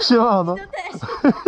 Siemano. To też.